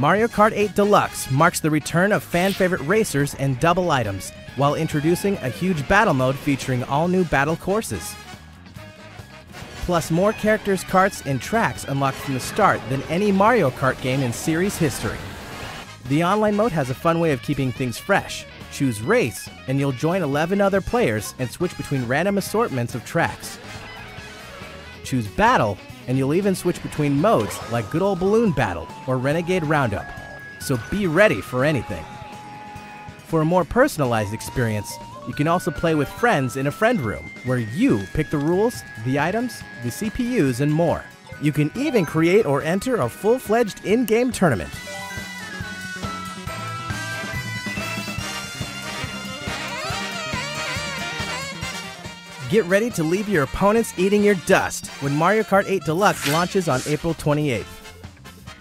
Mario Kart 8 Deluxe marks the return of fan favorite racers and double items, while introducing a huge battle mode featuring all new battle courses. Plus, more characters, karts, and tracks unlocked from the start than any Mario Kart game in series history. The online mode has a fun way of keeping things fresh. Choose Race, and you'll join 11 other players and switch between random assortments of tracks. Choose Battle, and you'll even switch between modes like Good Old Balloon Battle or Renegade Roundup. So be ready for anything. For a more personalized experience, you can also play with friends in a friend room, where you pick the rules, the items, the CPUs, and more. You can even create or enter a full fledged in game tournament. Get ready to leave your opponents eating your dust when Mario Kart 8 Deluxe launches on April 28th.